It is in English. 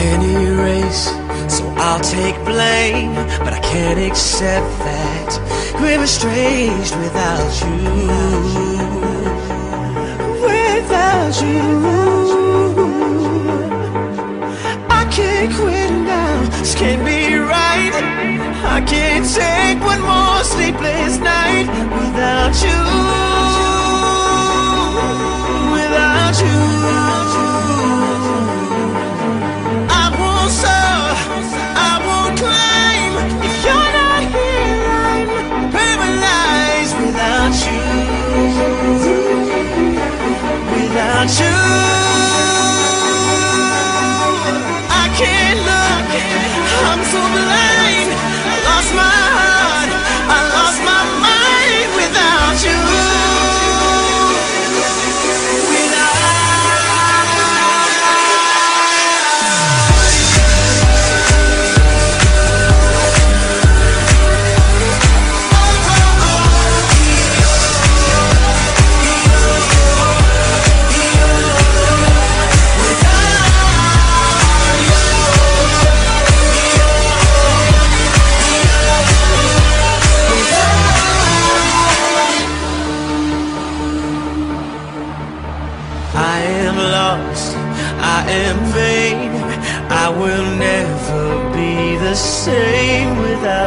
Can't erase, so I'll take blame. But I can't accept that we're estranged without you. Without you, I can't quit now. This can't be right. I can't take one more sleepless night without you. Lost, I am vain. I will never be the same without